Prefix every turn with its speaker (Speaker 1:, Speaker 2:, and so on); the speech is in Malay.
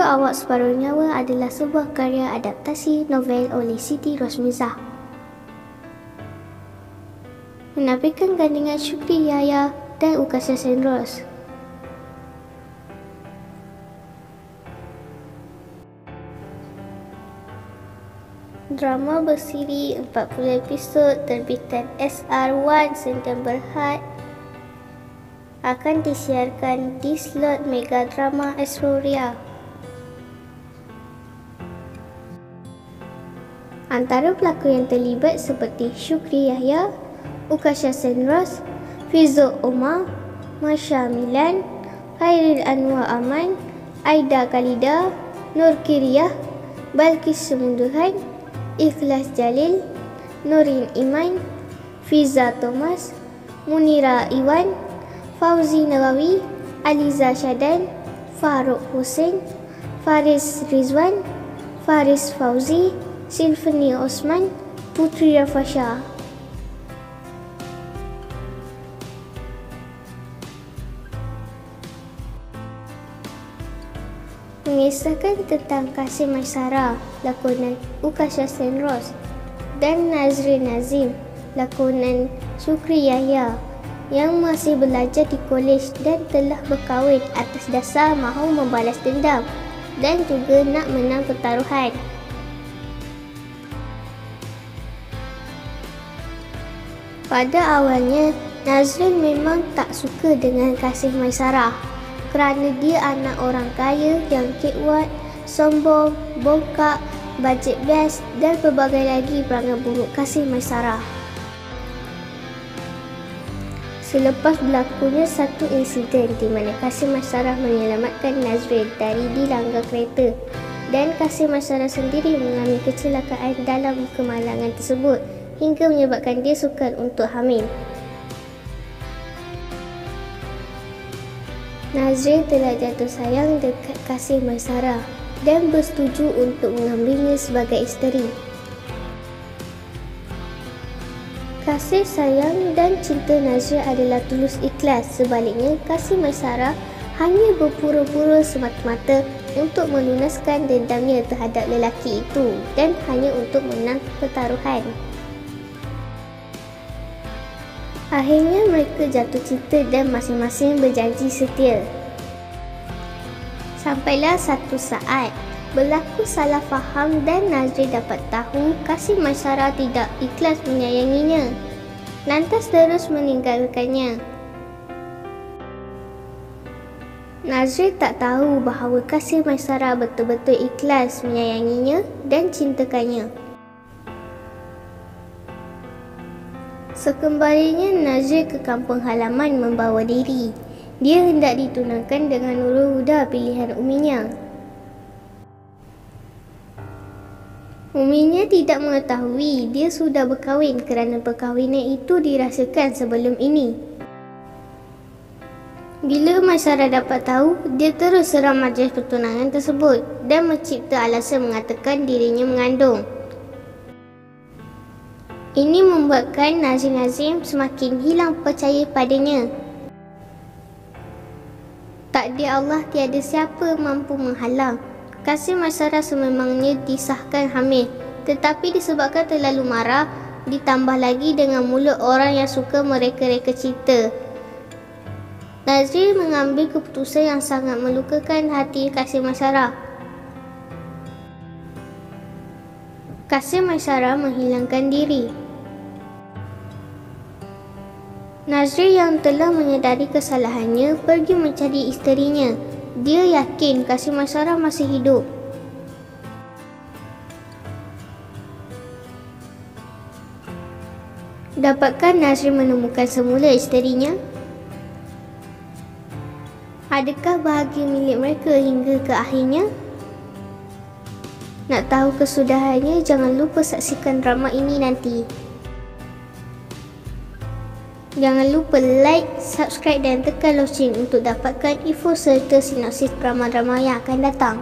Speaker 1: Tujuh Awak Separuh Nyawa adalah sebuah karya adaptasi novel oleh Siti Rosmizah. Menampilkan gandingan Syukri Yahya dan Ukasha Senros. Drama bersiri 40 episod terbitan SR1 Senten Berhad akan disiarkan di slot Mega Drama Antara pelakon yang terlibat seperti Syukri Yahya, Ukasha Senros, Fizo Omar, Masya Milan, Khairil Anwar Aman, Aida Khalida, Nur Kiriyah, Balkis Semunduhan, Ikhlas Jalil, Nurin Iman, Fiza Thomas, Munira Iwan, Fauzi Nawawi, Aliza Syadan, Farouk Hussein, Faris Rizwan, Faris Fauzi, Sylvanie Osman, Putri Rafasha. Mengisahkan tentang Kasim Maisara, lakonan Ukasha Senros dan Nazrin Nazim, lakonan Sukri Yahya yang masih belajar di kolej dan telah berkahwin atas dasar mahu membalas dendam dan juga nak menang pertaruhan. Pada awalnya, Nazrin memang tak suka dengan kasih Maisarah kerana dia anak orang kaya yang kekuat, sombong, bongkak, bajet best dan pelbagai lagi perangai buruk kasih Maisarah. Selepas berlakunya satu insiden di mana Kasim Masyarah menyelamatkan Nazrin dari dilanggar kereta dan Kasim Masyarah sendiri mengalami kecelakaan dalam kemalangan tersebut hingga menyebabkan dia sukar untuk hamil. Nazrin telah jatuh sayang dekat kasih Maisara dan bersetuju untuk mengambilnya sebagai isteri. Kasih sayang dan cinta Nazrin adalah tulus ikhlas. Sebaliknya, kasih Maisara hanya berpura-pura semata-mata untuk melunaskan dendamnya terhadap lelaki itu dan hanya untuk menang pertaruhan. Akhirnya mereka jatuh cinta dan masing-masing berjanji setia. Sampailah satu saat, berlaku salah faham dan Nazri dapat tahu kasih masyarakat tidak ikhlas menyayanginya. Lantas terus meninggalkannya. Nazri tak tahu bahawa kasih masyarakat betul-betul ikhlas menyayanginya dan cintakannya. Sekembalinya Nazir ke kampung halaman membawa diri. Dia hendak ditunangkan dengan Nurul Huda pilihan uminya. Uminya tidak mengetahui dia sudah berkahwin kerana perkahwinan itu dirasakan sebelum ini. Bila masyarakat dapat tahu, dia terus seram majlis pertunangan tersebut dan mencipta alasan mengatakan dirinya mengandung. Ini membuatkan Nazim Nazim semakin hilang percaya padanya. Takdir Allah tiada siapa mampu menghalang. Kasih masyarakat sememangnya disahkan hamil. Tetapi disebabkan terlalu marah, ditambah lagi dengan mulut orang yang suka mereka-reka cerita. Nazri mengambil keputusan yang sangat melukakan hati kasih masyarakat. Kasih masyarakat menghilangkan diri. Nazri yang telah menyedari kesalahannya pergi mencari isterinya. Dia yakin kasih masyarakat masih hidup. Dapatkah Nazri menemukan semula isterinya? Adakah bahagia milik mereka hingga ke akhirnya? Nak tahu kesudahannya, jangan lupa saksikan drama ini nanti. Jangan lupa like, subscribe dan tekan lonceng untuk dapatkan info serta sinopsis drama-drama yang akan datang.